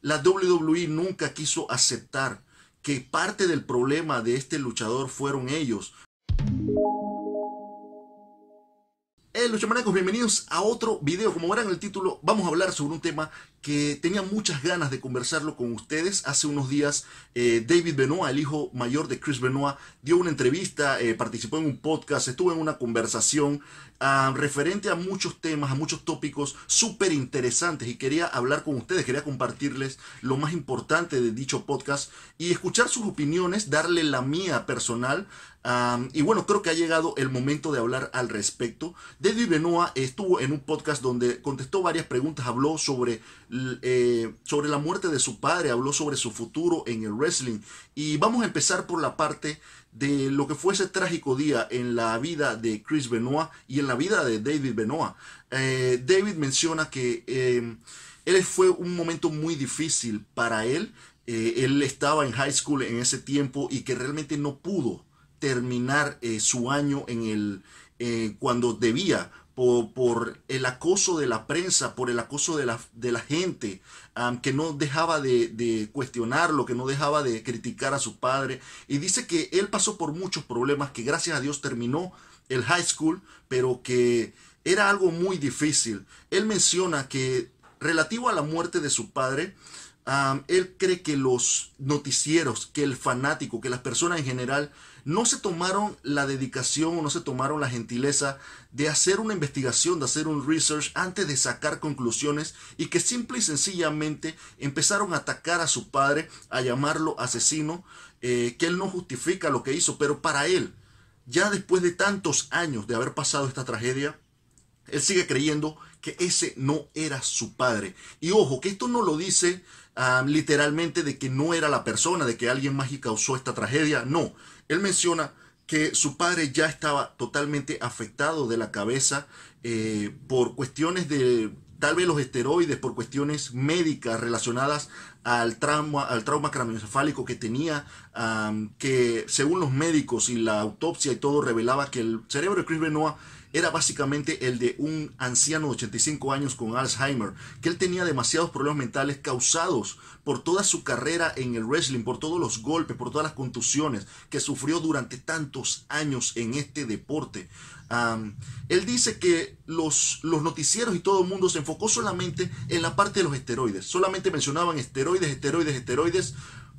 la WWE nunca quiso aceptar que parte del problema de este luchador fueron ellos. Hey, luchamanacos, bienvenidos a otro video. Como verán en el título, vamos a hablar sobre un tema que tenía muchas ganas de conversarlo con ustedes. Hace unos días, eh, David Benoit, el hijo mayor de Chris Benoit, dio una entrevista, eh, participó en un podcast, estuvo en una conversación ah, referente a muchos temas, a muchos tópicos súper interesantes y quería hablar con ustedes, quería compartirles lo más importante de dicho podcast y escuchar sus opiniones, darle la mía personal. Ah, y bueno, creo que ha llegado el momento de hablar al respecto. David Benoit estuvo en un podcast donde contestó varias preguntas, habló sobre eh, sobre la muerte de su padre, habló sobre su futuro en el wrestling. Y vamos a empezar por la parte de lo que fue ese trágico día en la vida de Chris Benoit y en la vida de David Benoit. Eh, David menciona que eh, él fue un momento muy difícil para él. él estaba en high school en ese tiempo y que realmente no pudo terminar su año en el cuando debía por, el acoso de la prensa, por el acoso de la, de la gente, que no dejaba de, cuestionarlo, que no dejaba de criticar a su padre. Y dice que él pasó por muchos problemas, que gracias a Dios terminó el high school, pero que era algo muy difícil. Él menciona que relativo a la muerte de su padre, él cree que los noticieros, que el fanático, que las personas en general no se tomaron la dedicación o no se tomaron la gentileza de hacer una investigación, de hacer un research antes de sacar conclusiones y que simple y sencillamente empezaron a atacar a su padre, a llamarlo asesino, eh, que él no justifica lo que hizo, pero para él, ya después de tantos años de haber pasado esta tragedia, él sigue creyendo que ese no era su padre. Y ojo, que esto no lo dice ah, literalmente de que no era la persona, de que alguien más causó esta tragedia. No, él menciona que su padre ya estaba totalmente afectado de la cabeza eh, por cuestiones de tal vez los esteroides, por cuestiones médicas relacionadas al trauma, al trauma craneoencefálico que tenía, que según los médicos y la autopsia y todo revelaba que el cerebro de Chris Benoit era básicamente el de un anciano de 85 años con Alzheimer, que él tenía demasiados problemas mentales causados por toda su carrera en el wrestling, por todos los golpes, por todas las contusiones que sufrió durante tantos años en este deporte. él dice que los, los noticieros y todo el mundo se enfocó solamente en la parte de los esteroides, solamente mencionaban esteroides, esteroides, esteroides,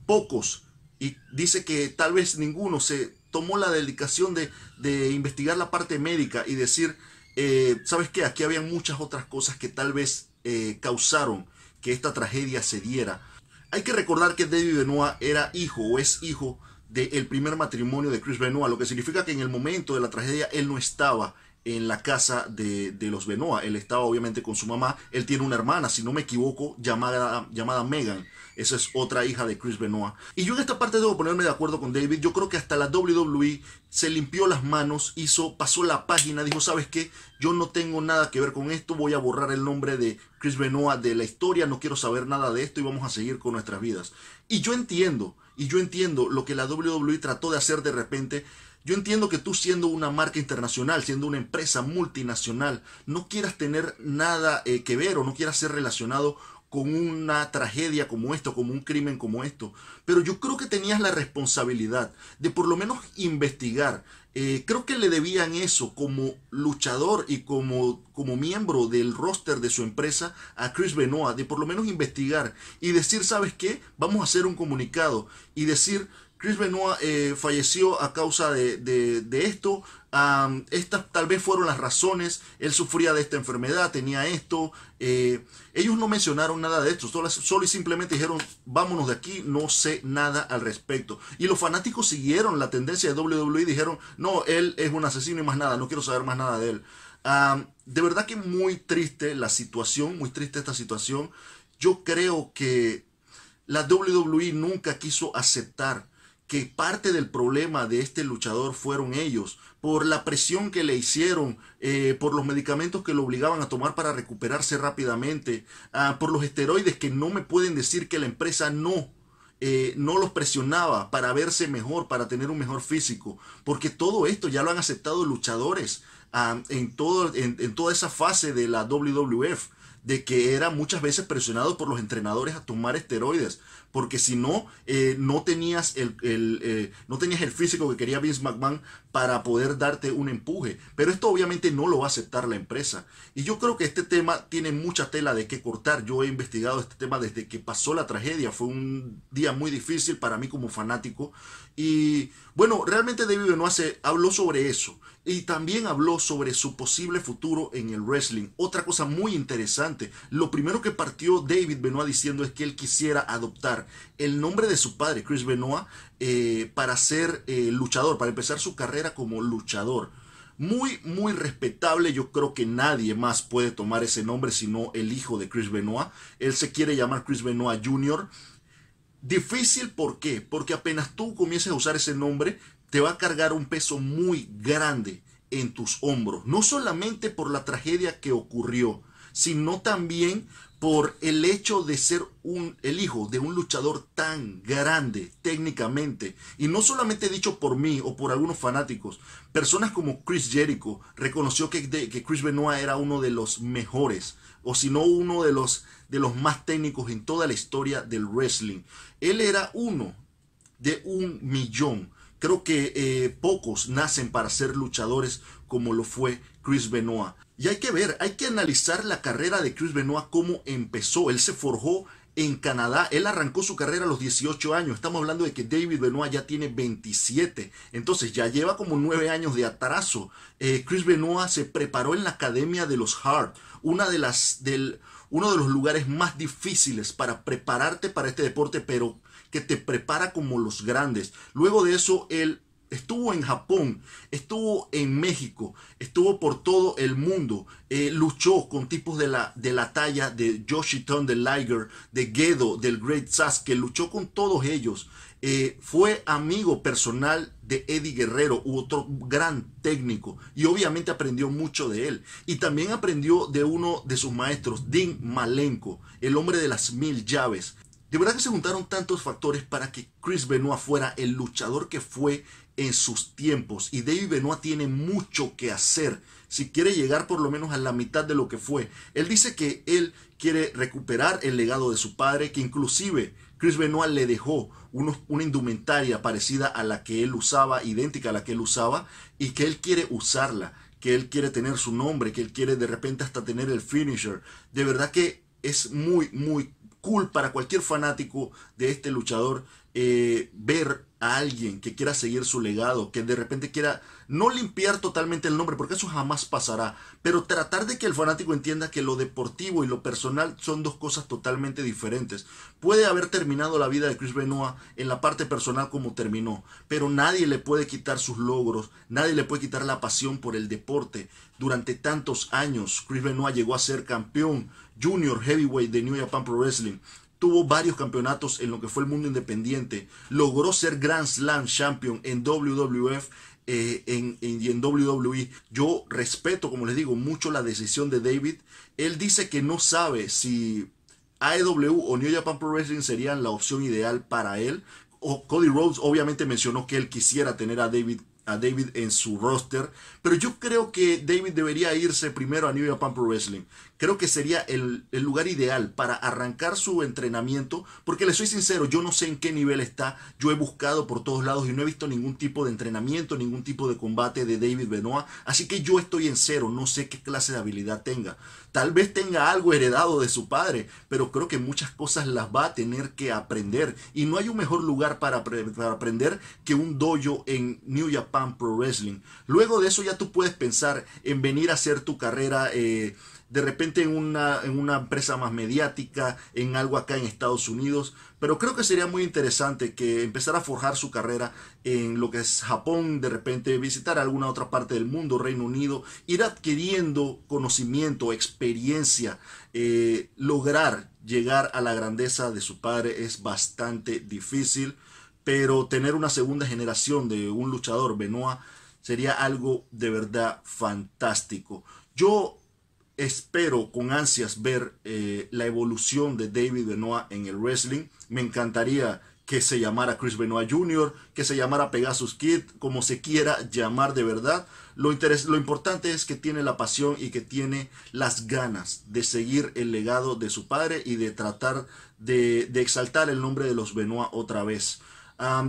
pocos, y dice que tal vez ninguno se tomó la dedicación de, investigar la parte médica y decir, eh, ¿sabes qué? Aquí había muchas otras cosas que tal vez eh, causaron que esta tragedia se diera. Hay que recordar que David Benoit era hijo o es hijo del primer matrimonio de Chris Benoit, lo que significa que en el momento de la tragedia él no estaba en la casa de, los Benoit. Él estaba obviamente con su mamá. Él tiene una hermana, si no me equivoco, llamada, llamada Megan. Esa es otra hija de Chris Benoit. Y yo en esta parte debo ponerme de acuerdo con David. Yo creo que hasta la WWE se limpió las manos, hizo, pasó la página, dijo, ¿sabes qué? Yo no tengo nada que ver con esto, voy a borrar el nombre de Chris Benoit de la historia, no quiero saber nada de esto y vamos a seguir con nuestras vidas. Y yo entiendo, y yo entiendo lo que la WWE trató de hacer de repente yo entiendo que tú siendo una marca internacional, siendo una empresa multinacional, no quieras tener nada eh, que ver o no quieras ser relacionado con una tragedia como esto, como un crimen como esto. Pero yo creo que tenías la responsabilidad de por lo menos investigar. Eh, creo que le debían eso como luchador y como, como miembro del roster de su empresa a Chris Benoit, de por lo menos investigar y decir, ¿sabes qué? Vamos a hacer un comunicado y decir, Chris Benoit eh, falleció a causa de, esto. estas tal vez fueron las razones. Él sufría de esta enfermedad, tenía esto. Eh, ellos no mencionaron nada de esto. Solo, y simplemente dijeron, vámonos de aquí, no sé nada al respecto. Y los fanáticos siguieron la tendencia de WWE y dijeron, no, él es un asesino y más nada, no quiero saber más nada de él. de verdad que muy triste la situación, muy triste esta situación. Yo creo que la WWE nunca quiso aceptar que parte del problema de este luchador fueron ellos, por la presión que le hicieron, eh, por los medicamentos que lo obligaban a tomar para recuperarse rápidamente, ah, por los esteroides que no me pueden decir que la empresa no, eh, no los presionaba para verse mejor, para tener un mejor físico, porque todo esto ya lo han aceptado luchadores ah, en, todo, en, toda esa fase de la WWF de que era muchas veces presionado por los entrenadores a tomar esteroides, porque si no, eh, no, tenías el, eh, no tenías el físico que quería Vince McMahon para poder darte un empuje. Pero esto obviamente no lo va a aceptar la empresa. Y yo creo que este tema tiene mucha tela de qué cortar. Yo he investigado este tema desde que pasó la tragedia. Fue un día muy difícil para mí como fanático. Y bueno, realmente David Benoit habló sobre eso. Y también habló sobre su posible futuro en el wrestling. Otra cosa muy interesante. Lo primero que partió David Benoit diciendo es que él quisiera adoptar el nombre de su padre, Chris Benoit, eh, para ser eh, luchador, para empezar su carrera como luchador. Muy, muy respetable. Yo creo que nadie más puede tomar ese nombre sino el hijo de Chris Benoit. Él se quiere llamar Chris Benoit Jr. Difícil, ¿por qué? Porque apenas tú comiences a usar ese nombre, te va a cargar un peso muy grande en tus hombros. No solamente por la tragedia que ocurrió, sino también por el hecho de ser un, el hijo de un luchador tan grande técnicamente, y no solamente dicho por mí o por algunos fanáticos, personas como Chris Jericho reconoció que, que Chris Benoit era uno de los mejores, o si no uno de los, de los más técnicos en toda la historia del wrestling. Él era uno de un millón. Creo que eh, pocos nacen para ser luchadores como lo fue Chris Benoit. Y hay que ver, hay que analizar la carrera de Chris Benoit, cómo empezó. Él se forjó en Canadá. Él arrancó su carrera a los 18 años. Estamos hablando de que David Benoit ya tiene 27. Entonces ya lleva como 9 años de atraso. Eh, Chris Benoit se preparó en la Academia de los Hart, una de las, del, uno de los lugares más difíciles para prepararte para este deporte, pero que te prepara como los grandes. Luego de eso, él estuvo en Japón, estuvo en México, estuvo por todo el mundo, eh, luchó con tipos de la, de la talla de Yoshiton, de Liger, de Gedo, del Great Sasuke, luchó con todos ellos. Eh, fue amigo personal de Eddie Guerrero, otro gran técnico, y obviamente aprendió mucho de él. Y también aprendió de uno de sus maestros, Dean Malenko, el hombre de las mil llaves. De verdad que se juntaron tantos factores para que Chris Benoit fuera el luchador que fue en sus tiempos. Y David Benoit tiene mucho que hacer si quiere llegar por lo menos a la mitad de lo que fue. Él dice que él quiere recuperar el legado de su padre, que inclusive Chris Benoit le dejó una indumentaria parecida a la que él usaba, idéntica a la que él usaba, y que él quiere usarla, que él quiere tener su nombre, que él quiere de repente hasta tener el finisher. De verdad que es muy, muy cool para cualquier fanático de este luchador eh, ver a alguien que quiera seguir su legado, que de repente quiera no limpiar totalmente el nombre, porque eso jamás pasará, pero tratar de que el fanático entienda que lo deportivo y lo personal son dos cosas totalmente diferentes. Puede haber terminado la vida de Chris Benoit en la parte personal como terminó, pero nadie le puede quitar sus logros, nadie le puede quitar la pasión por el deporte. Durante tantos años, Chris Benoit llegó a ser campeón junior heavyweight de New Japan Pro Wrestling tuvo varios campeonatos en lo que fue el mundo independiente, logró ser Grand Slam Champion en WWF eh, en, en WWE. Yo respeto, como les digo, mucho la decisión de David. Él dice que no sabe si AEW o New Japan Pro Wrestling serían la opción ideal para él. O Cody Rhodes obviamente mencionó que él quisiera tener a David a David en su roster, pero yo creo que David debería irse primero a New Japan Pro Wrestling. Creo que sería el, el, lugar ideal para arrancar su entrenamiento, porque le soy sincero, yo no sé en qué nivel está, yo he buscado por todos lados y no he visto ningún tipo de entrenamiento, ningún tipo de combate de David Benoit, así que yo estoy en cero, no sé qué clase de habilidad tenga. Tal vez tenga algo heredado de su padre, pero creo que muchas cosas las va a tener que aprender. Y no hay un mejor lugar para, para aprender que un dojo en New Japan Pro Wrestling. Luego de eso ya tú puedes pensar en venir a hacer tu carrera. Eh, de repente en una, en una empresa más mediática, en algo acá en Estados Unidos, pero creo que sería muy interesante que empezara a forjar su carrera en lo que es Japón, de repente visitar alguna otra parte del mundo, Reino Unido, ir adquiriendo conocimiento, experiencia, eh, lograr llegar a la grandeza de su padre es bastante difícil, pero tener una segunda generación de un luchador, Benoit, sería algo de verdad fantástico. Yo espero con ansias ver eh, la evolución de David Benoit en el wrestling. Me encantaría que se llamara Chris Benoit Jr., que se llamara Pegasus Kid, como se quiera llamar de verdad. Lo, lo importante es que tiene la pasión y que tiene las ganas de seguir el legado de su padre y de tratar de, de exaltar el nombre de los Benoit otra vez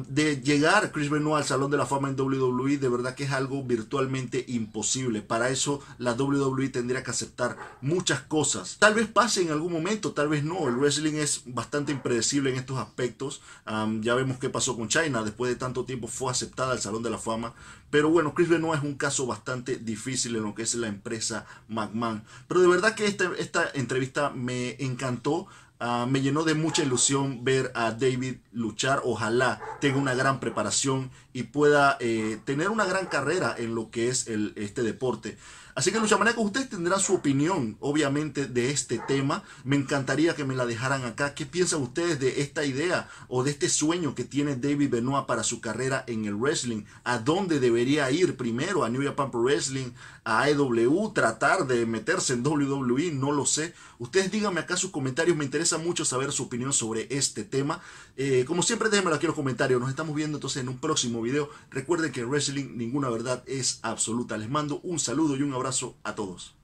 de llegar Chris Benoit al Salón de la Fama en WWE, de verdad que es algo virtualmente imposible. Para eso la WWE tendría que aceptar muchas cosas. Tal vez pase en algún momento, tal vez no. El wrestling es bastante impredecible en estos aspectos. ya vemos qué pasó con China. Después de tanto tiempo fue aceptada al Salón de la Fama. Pero bueno, Chris Benoit es un caso bastante difícil en lo que es la empresa McMahon. Pero de verdad que esta, esta entrevista me encantó. Ah, me llenó de mucha ilusión ver a David luchar. Ojalá tenga una gran preparación y pueda eh, tener una gran carrera en lo que es el, este deporte. Así que Luchamanecos, ustedes tendrán su opinión, obviamente, de este tema. Me encantaría que me la dejaran acá. ¿Qué piensan ustedes de esta idea o de este sueño que tiene David Benoit para su carrera en el wrestling? ¿A dónde debería ir primero? ¿A New Japan Pro Wrestling? ¿A AEW? ¿Tratar de meterse en WWE? No lo sé. Ustedes díganme acá sus comentarios. Me interesa mucho saber su opinión sobre este tema. Eh, como siempre, déjenmelo aquí en los comentarios. Nos estamos viendo entonces en un próximo video. Recuerden que en wrestling ninguna verdad es absoluta. Les mando un saludo y un abrazo a todos.